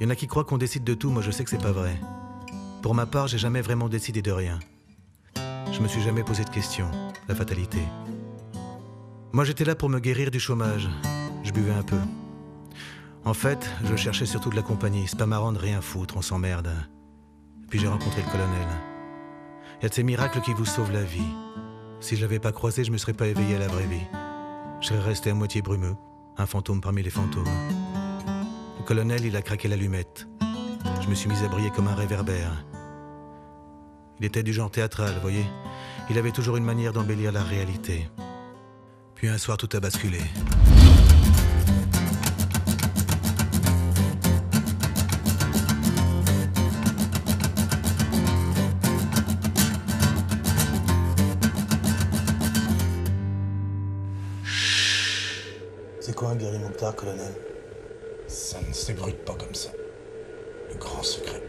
Il y en a qui croient qu'on décide de tout, moi je sais que c'est pas vrai. Pour ma part, j'ai jamais vraiment décidé de rien. Je me suis jamais posé de questions, la fatalité. Moi j'étais là pour me guérir du chômage. Je buvais un peu. En fait, je cherchais surtout de la compagnie. C'est pas marrant de rien foutre, on s'emmerde. Puis j'ai rencontré le colonel. Il y a de ces miracles qui vous sauvent la vie. Si je l'avais pas croisé, je me serais pas éveillé à la vraie vie. Je serais resté à moitié brumeux, un fantôme parmi les fantômes. Colonel, il a craqué l'allumette. Je me suis mis à briller comme un réverbère. Il était du genre théâtral, voyez. Il avait toujours une manière d'embellir la réalité. Puis un soir, tout a basculé. C'est quoi un Mokhtar, colonel? Ça ne s'ébruite pas comme ça. Le grand secret.